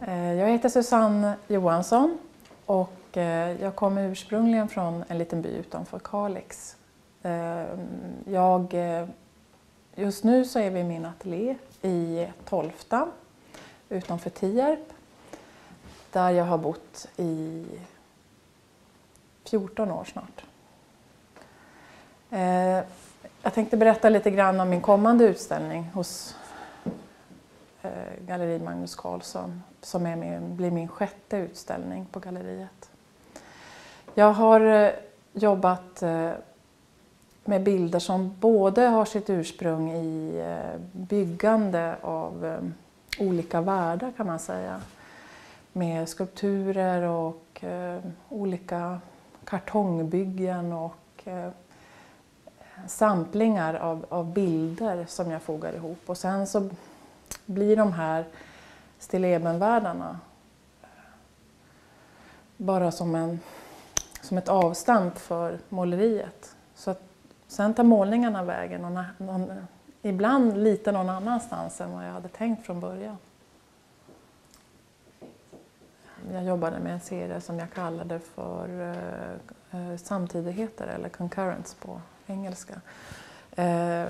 Eh, jag heter Susanne Johansson och eh, jag kommer ursprungligen från en liten by utanför Kalix. Eh, jag, just nu så är vi i min ateljé i Tolfta utanför Tierp där jag har bott i 14 år snart. Jag tänkte berätta lite grann om min kommande utställning hos Galleri Magnus Carlsson som är min, blir min sjätte utställning på galleriet. Jag har eh, jobbat eh, med bilder som både har sitt ursprung i eh, byggande av olika världar kan man säga. Med skulpturer och olika kartongbyggen och samplingar av, av bilder som jag fogar ihop. Och sen så blir de här stillebenvärldarna bara som, en, som ett avstamp för måleriet. Så att, sen tar målningarna vägen någon, någon, ibland lite någon annanstans än vad jag hade tänkt från början. Jag jobbade med en serie som jag kallade för uh, uh, samtidigheter eller concurrents på engelska. Uh,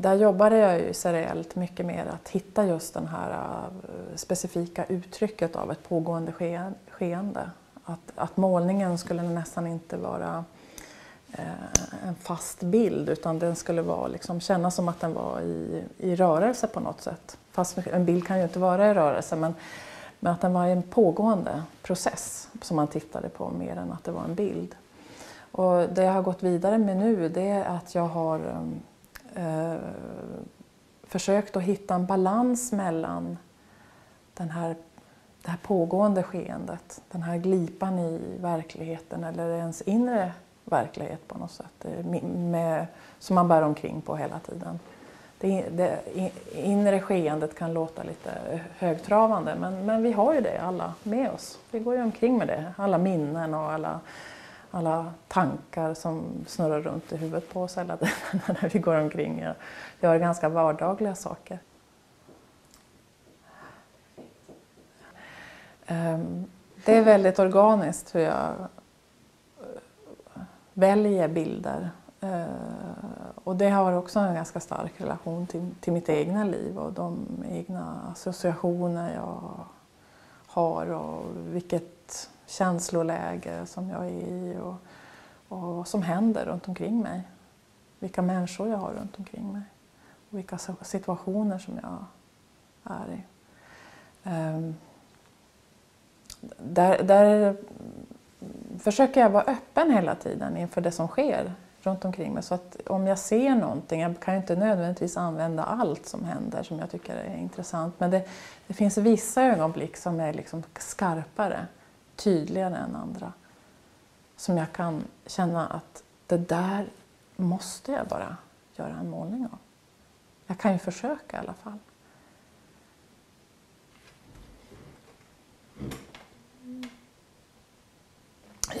där jobbade jag ju seriellt mycket med att hitta just det här eh, specifika uttrycket av ett pågående skeende. Att, att målningen skulle nästan inte vara eh, en fast bild utan den skulle vara, liksom, kännas som att den var i, i rörelse på något sätt. Fast en bild kan ju inte vara i rörelse men, men att den var en pågående process som man tittade på mer än att det var en bild. Och det jag har gått vidare med nu det är att jag har ehm, eh, försökt att hitta en balans mellan den här, det här pågående skeendet, den här glipan i verkligheten eller ens inre verklighet på något sätt, eh, med, som man bär omkring på hela tiden. Det, det inre skeendet kan låta lite högtravande men, men vi har ju det alla med oss. Vi går ju omkring med det, alla minnen och alla alla tankar som snurrar runt i huvudet på oss hela tiden när vi går omkring och gör ganska vardagliga saker. Ehm, det är väldigt organiskt hur jag eh, väljer bilder. Eh, och det har också en ganska stark relation till, till mitt egna liv och de egna associationer jag har och vilket känsloläge som jag är i och, och vad som händer runt omkring mig. Vilka människor jag har runt omkring mig och vilka situationer som jag är i. Um, där, där försöker jag vara öppen hela tiden inför det som sker runt omkring mig. Så att om jag ser någonting, jag kan ju inte nödvändigtvis använda allt som händer som jag tycker är intressant, men det, det finns vissa ögonblick som är liksom skarpare tydligare än andra. Som jag kan känna att det där måste jag bara göra en målning av. Jag kan ju försöka i alla fall.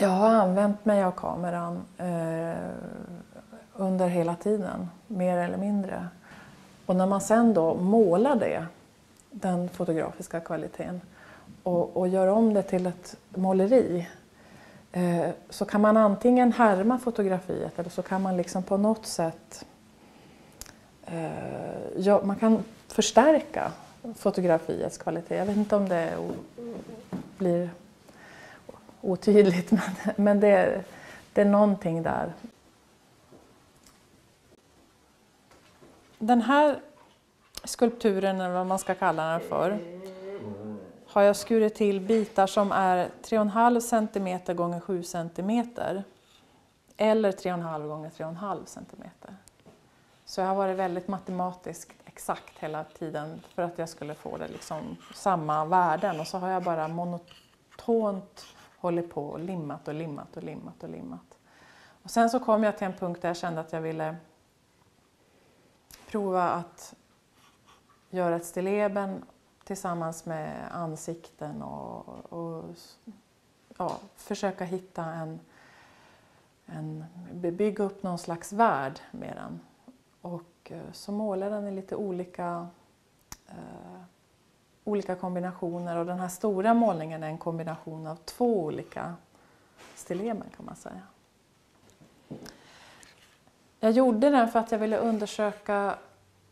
Jag har använt mig av kameran eh, under hela tiden, mer eller mindre. Och när man sen då målar det, den fotografiska kvaliteten, och, och gör om det till ett måleri eh, så kan man antingen härma fotografiet eller så kan man liksom på något sätt eh, ja, man kan förstärka fotografiets kvalitet. Jag vet inte om det blir otydligt men, men det, det är någonting där. Den här skulpturen, eller vad man ska kalla den för, har jag skurit till bitar som är 3,5 cm gånger 7 cm eller 3,5 gånger 3,5 cm. Så jag har varit väldigt matematiskt exakt hela tiden för att jag skulle få det liksom samma värden och så har jag bara monotont hållit på och limmat och limmat och limmat och limmat. Och sen så kom jag till en punkt där jag kände att jag ville prova att göra ett stilleben tillsammans med ansikten och, och ja, försöka hitta en, en, bygga upp någon slags värld med den. Och eh, så målar den i lite olika, eh, olika kombinationer och den här stora målningen är en kombination av två olika stillemen kan man säga. Jag gjorde den för att jag ville undersöka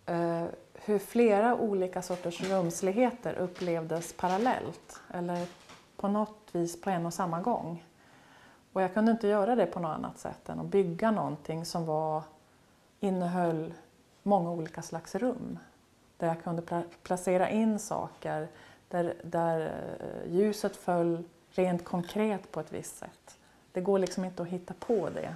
eh, hur flera olika sorters rumsligheter upplevdes parallellt eller på något vis på en och samma gång. Och jag kunde inte göra det på något annat sätt än att bygga någonting som var, innehöll många olika slags rum. Där jag kunde placera in saker, där, där eh, ljuset föll rent konkret på ett visst sätt. Det går liksom inte att hitta på det.